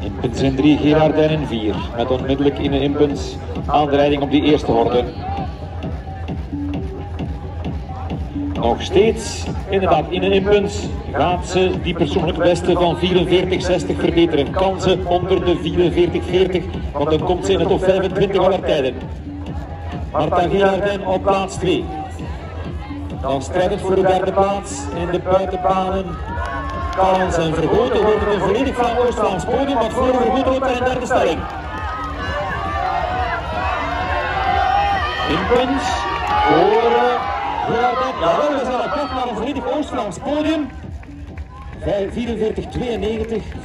Inpunt zijn 3, Gerard en 4. Met onmiddellijk in de inpunt aanrijding op die eerste horde. Nog steeds, inderdaad, in een impuls gaat ze die persoonlijk beste van 44-60 verbeteren. Kan ze onder de 44-40, want dan komt ze in het top 25 aller tijden. Marta Gerardijn op plaats 2. Dan strijdend voor de derde plaats in de buitenbanen. Kalens en Vergoten worden een volledig van Oost-Vlaams podium, want voor Vergoten er een derde stelling. In punt Jawel, we zijn op naar een volledig Oost-Vlaams podium. 44-92.